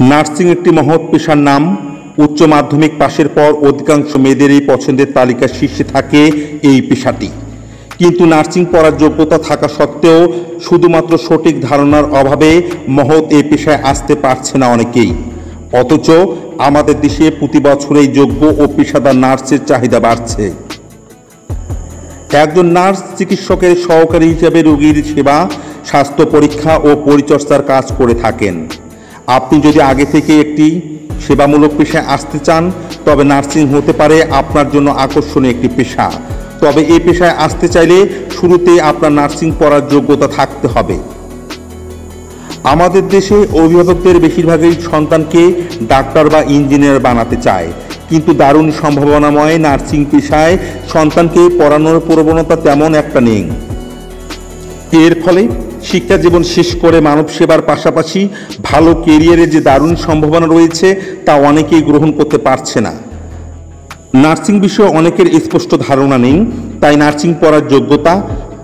Nursing একটি মহৎ পেশার নাম উচ্চ মাধ্যমিক পাশের পর অধিকাংশ মেয়েদেরই পছন্দের তালিকার শীর্ষে থাকে এই পেশাটি। কিন্তু নার্সিং পড়ার যোগ্যতা থাকা সত্ত্বেও শুধুমাত্র সঠিক ধারণার অভাবে মহৎ এই পেশায় আসতে পারছে না অনেকেই। অথচ আমাদের দেশে প্রতি বছরেই যোগ্য ও পেশাদার নার্সের চাহিদা বাড়ছে। একজন নার্স চিকিৎসকের সহকারী হিসেবে রোগীর সেবা, স্বাস্থ্য পরীক্ষা ও পরিচর্যার কাজ করে থাকেন। আপনি যদি আগে থেকে একটি সেবামূলক পেশায় আসতে চান, তবে নার্সিং হতে পারে আপনার জন্য আকর্ষণীয় একটি পেশা। তবে এই পেশায় আসতে চাইলে শুরুতে আপনার নার্সিং পড়ার যোগ্যতা থাকতে হবে। আমাদের দেশে অভিভাবকদের বেশিরভাগই সন্তানকে ডাক্তার বা ইঞ্জিনিয়ার বানাতে চায়। কিন্তু দারুণ সম্ভাবনাময় নার্সিং পেশায় সন্তানকে পড়ানোর প্রবণতা তেমন একটা নেই। এর ফলে শিক্ষা জীবন শেষ করে মানব সেবার পাশাপাশি ভালো কেরিয়ারে যে দারুণ সম্ভাবনা রয়েছে, তা অনেকেই গ্রহণ করতে পারছে না। নার্সিং বিষয়ে অনেকের স্পষ্ট ধারণা নেই, তাই নার্সিং পড়ার যোগ্যতা,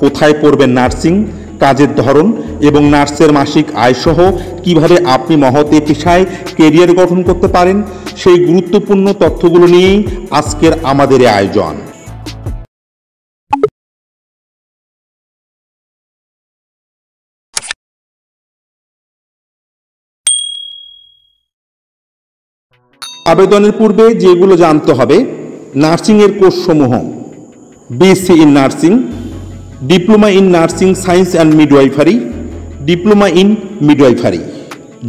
কোথায় পড়বেন নার্সিং, কাজের ধরন এবং নার্সের মাসিক আয়সহ কীভাবে আপনি মহৎ এ পেশায় কেরিয়ার গঠন করতে পারেন, সেই গুরুত্বপূর্ণ তথ্যগুলো নিয়েই আজকের আমাদের আয়োজন। আবেদনের পূর্বে যেগুলো জানতে হবে, নার্সিংয়ের কোর্সসমূহ BSc in nursing diploma in nursing science and midwifery diploma in midwifery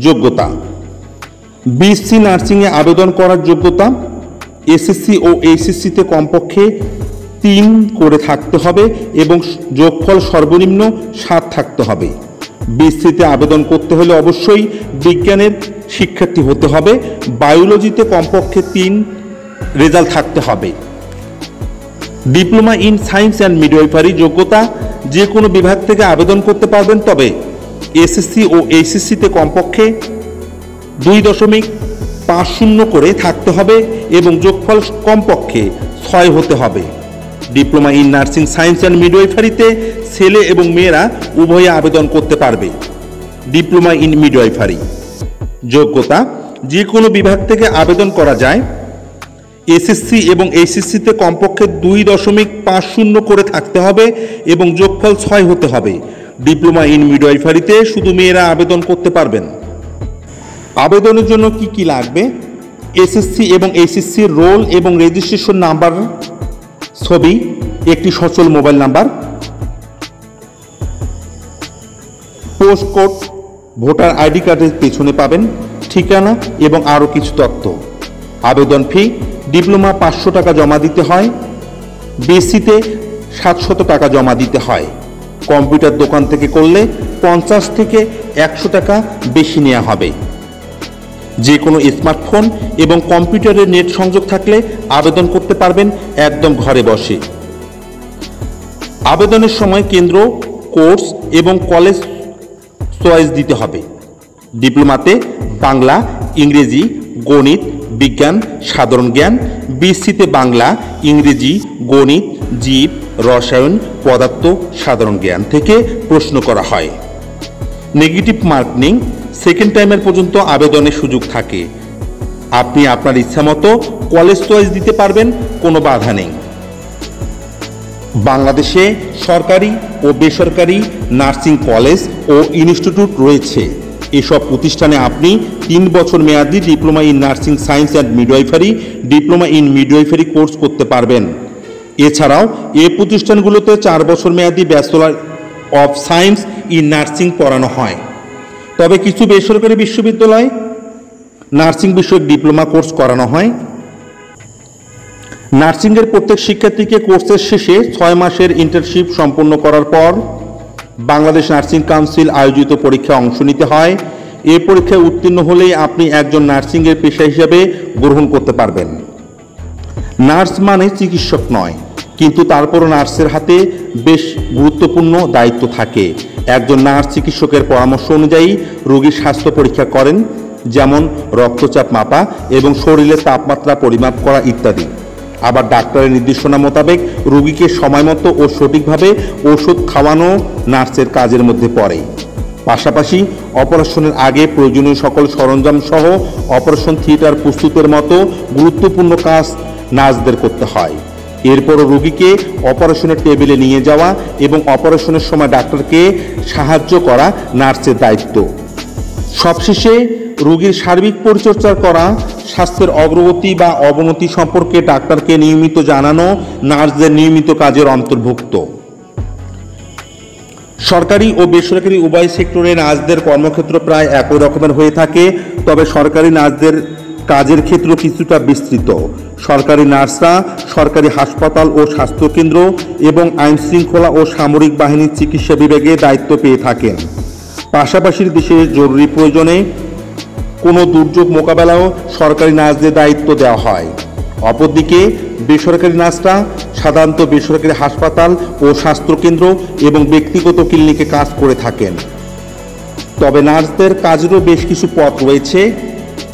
যোগ্যতা। বিএসসি নার্সিংয়ে আবেদন করার যোগ্যতা এসএসসি ও এইচএসসিতে কমপক্ষে তিন করে থাকতে হবে এবং যোগফল সর্বনিম্ন সাত থাকতে হবে। বিএসসিতে আবেদন করতে হলে অবশ্যই বিজ্ঞানের শিক্ষার্থী হতে হবে, বায়োলজিতে কমপক্ষে তিন রেজাল্ট থাকতে হবে। Diploma in science and midwifery যোগ্যতা যে কোনো বিভাগ থেকে আবেদন করতে পারবেন, তবে এসএসসি ও এইচএসসিতে কমপক্ষে দুই দশমিক পাঁচ শূন্য করে থাকতে হবে এবং যোগফল কমপক্ষে ছয় হতে হবে। Diploma in nursing science and মিডওয়াইফারিতে ছেলে এবং মেয়েরা উভয়ে আবেদন করতে পারবে। ডিপ্লোমা ইন মিডওয়াইফারি যোগ্যতা যে কোনো বিভাগ থেকে আবেদন করা যায়। এসএসসি এবং এইচএসসিতে কমপক্ষে দুই দশমিক পাঁচ শূন্য করে থাকতে হবে এবং যোগফল ছয় হতে হবে। ডিপ্লোমা ইন মিডওয়াইফারিতে শুধু মেয়েরা আবেদন করতে পারবেন। আবেদনের জন্য কি কি লাগবে? এসএসসি এবং এইচএসসির রোল এবং রেজিস্ট্রেশন নাম্বার ছবি, একটি সচল mobile number, post code, voter ID কার্ডের পেছনে পাবেন ঠিকানা এবং আরও কিছু তথ্য। আবেদন ফি, ডিপ্লোমা পাঁচশো টাকা জমা দিতে হয়, বেসিতে সাতশত টাকা জমা দিতে হয়। কম্পিউটার দোকান থেকে করলে পঞ্চাশ থেকে একশো টাকা বেশি নেওয়া হবে। যে কোনো স্মার্টফোন এবং কম্পিউটারের নেট সংযোগ থাকলে আবেদন করতে পারবেন একদম ঘরে বসে। আবেদনের সময় কেন্দ্র, কোর্স এবং কলেজ চয়েস দিতে হবে। ডিপ্লোমাতে বাংলা, ইংরেজি, গণিত, বিজ্ঞান, সাধারণ জ্ঞান বিসিতে বাংলা, ইংরেজি, গণিত, জীব, রসায়ন, পদার্থ, সাধারণ জ্ঞান থেকে প্রশ্ন করা হয়। নেগেটিভ মার্ক সেকেন্ড টাইমের পর্যন্ত আবেদনের সুযোগ থাকে। আপনি আপনার ইচ্ছামতো কলেজ চয়েস দিতে পারবেন, কোনো বাধা নেই। বাংলাদেশে সরকারি ও বেসরকারি নার্সিং কলেজ ও ইনস্টিটিউট রয়েছে। এসব প্রতিষ্ঠানে আপনি তিন বছর মেয়াদি diploma in nursing science and midwifery, diploma in midwifery course করতে পারবেন। এছাড়াও এ প্রতিষ্ঠানগুলোতে চার বছর মেয়াদি bachelor of science in nursing পড়ানো হয়। তবে কিছু বেসরকারি বিশ্ববিদ্যালয় নার্সিং বিষয়ক ডিপ্লোমা কোর্স করানো হয়। নার্সিংয়ের প্রত্যেক শিক্ষার্থীকে কোর্সের শেষে ছয় মাসের ইন্টার্নশিপ সম্পন্ন করার পর বাংলাদেশ নার্সিং কাউন্সিল আয়োজিত পরীক্ষায় অংশ নিতে হয়। এ পরীক্ষায় উত্তীর্ণ হলেই আপনি একজন নার্সিংয়ের পেশা হিসাবে গ্রহণ করতে পারবেন। নার্স মানে চিকিৎসক নয়। কিন্তু তারপরও নার্সের হাতে বেশ গুরুত্বপূর্ণ দায়িত্ব থাকে। একজন নার্স চিকিৎসকের পরামর্শ অনুযায়ী রোগীর স্বাস্থ্য পরীক্ষা করেন, যেমন রক্তচাপ মাপা এবং শরীরের তাপমাত্রা পরিমাপ করা ইত্যাদি। আবার ডাক্তারের নির্দেশনা মোতাবেক রোগীকে সময়মতো ও সঠিকভাবে ওষুধ খাওয়ানো নার্সের কাজের মধ্যে পড়ে। পাশাপাশি অপারেশনের আগে প্রয়োজনীয় সকল সরঞ্জাম সহ অপারেশন থিয়েটার প্রস্তুতের মতো গুরুত্বপূর্ণ কাজ নার্সদের করতে হয়। এরপরও রোগীকে অপারেশনের টেবিলে নিয়ে যাওয়া এবং অপারেশনের সময় ডাক্তারকে সাহায্য করা নার্সের দায়িত্ব। সবশেষে রোগীর সার্বিক পরিচর্যা করা, স্বাস্থ্যের অগ্রগতি বা অবনতি সম্পর্কে ডাক্তারকে নিয়মিত জানানো নার্সদের নিয়মিত কাজের অন্তর্ভুক্ত। সরকারি ও বেসরকারি উভয় সেক্টরে নার্সদের কর্মক্ষেত্র প্রায় একই রকমের হয়ে থাকে, তবে সরকারি নার্সদের কাজের ক্ষেত্র কিছুটা বিস্তৃত। সরকারি নার্সরা, সরকারি হাসপাতাল ও স্বাস্থ্যকেন্দ্র এবং আইন শৃঙ্খলা ও সামরিক বাহিনীর চিকিৎসা বিভাগে দায়িত্ব পেয়ে থাকেন। পাশাপাশি দেশের জরুরি প্রয়োজনে কোনো দুর্যোগ মোকাবেলাও সরকারি নার্সদের দায়িত্ব দেওয়া হয়। অপরদিকে, বেসরকারি নার্সরা সাধারণত বেসরকারি হাসপাতাল ও স্বাস্থ্যকেন্দ্র এবং ব্যক্তিগত ক্লিনিকে কাজ করে থাকেন। তবে নার্সদের কাজেরও বেশ কিছু পথ রয়েছে।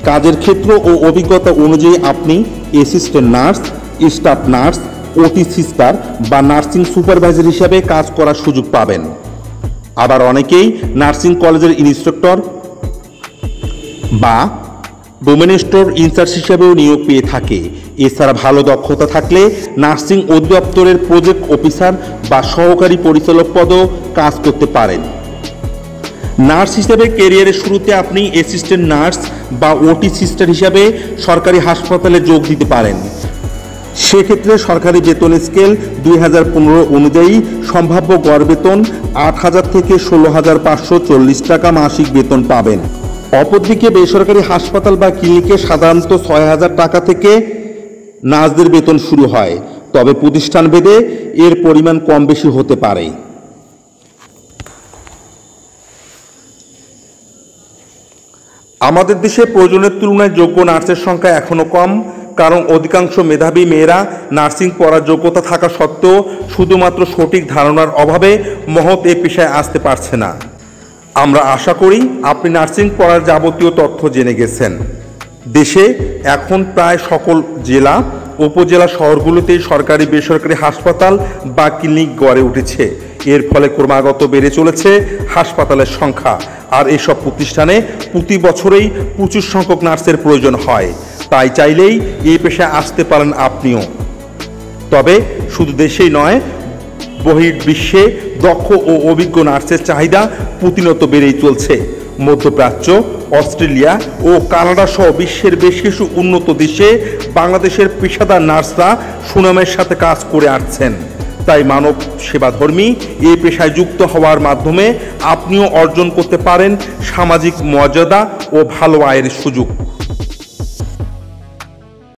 কাজের ক্ষেত্র ও অভিজ্ঞতা অনুযায়ী আপনি assistant nurse staff nurse OT sister বা নার্সিং সুপারভাইজার হিসাবে কাজ করার সুযোগ পাবেন। আবার অনেকেই নার্সিং কলেজের ইনস্ট্রাক্টর বা ডোমেন স্টোর ইনচার্জ হিসেবেও নিয়োগ পেয়ে থাকে। এছাড়া ভালো দক্ষতা থাকলে নার্সিং অধিদপ্তরের প্রজেক্ট অফিসার বা সহকারী পরিচালক পদও কাজ করতে পারেন। নার্স হিসেবে কেরিয়ারের শুরুতে আপনি অ্যাসিস্ট্যান্ট নার্স বা ওটি সিস্টার হিসাবে সরকারি হাসপাতালে যোগ দিতে পারেন। সেক্ষেত্রে সরকারি বেতন স্কেল দুই হাজার পনেরো অনুযায়ী সম্ভাব্য গড় বেতন আট হাজার থেকে ষোলো হাজার পাঁচশো চল্লিশ টাকা মাসিক বেতন পাবেন। অপরদিকে বেসরকারি হাসপাতাল বা ক্লিনিকে সাধারণত ছয় হাজার টাকা থেকে নার্সদের বেতন শুরু হয়। তবে প্রতিষ্ঠান ভেদে এর পরিমাণ কম বেশি হতে পারে। আমাদের দেশে প্রয়োজনের তুলনায় যোগ্য নার্সের সংখ্যা এখনও কম, কারণ অধিকাংশ মেধাবী মেয়েরা নার্সিং পড়ার যোগ্যতা থাকা সত্ত্বেও শুধুমাত্র সঠিক ধারণার অভাবে মহৎ এ পেশায় আসতে পারছে না। আমরা আশা করি আপনি নার্সিং পড়ার যাবতীয় তথ্য জেনে গেছেন। দেশে এখন প্রায় সকল জেলা, উপজেলা শহরগুলোতেই সরকারি বেসরকারি হাসপাতাল বা ক্লিনিক গড়ে উঠেছে। এর ফলে ক্রমাগত বেড়ে চলেছে হাসপাতালের সংখ্যা। আর এসব প্রতিষ্ঠানে প্রতি বছরেই প্রচুর সংখ্যক নার্সের প্রয়োজন হয়। তাই চাইলেই এই পেশায় আসতে পারেন আপনিও। তবে শুধু দেশেই নয় বহির বিশ্বে দক্ষ ও অভিজ্ঞ নার্সের চাহিদা প্রতিনত বেড়েই চলছে। মধ্যপ্রাচ্য, অস্ট্রেলিয়া ও কানাডা সহ বিশ্বের বেশ কিছু উন্নত দেশে বাংলাদেশের পেশাদার নার্সরা সুনামের সাথে কাজ করে আসছেন। তাই মানব সেবাধর্মী এই পেশায় যুক্ত হওয়ার মাধ্যমে আপনিও অর্জন করতে পারেন সামাজিক মর্যাদা ও ভালো আয়ের সুযোগ।